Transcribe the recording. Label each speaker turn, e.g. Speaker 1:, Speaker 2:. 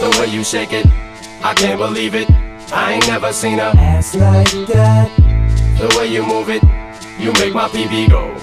Speaker 1: The way you shake it, I can't believe it. I ain't never seen a
Speaker 2: Ass like that.
Speaker 1: The way you move it, you make my PB go.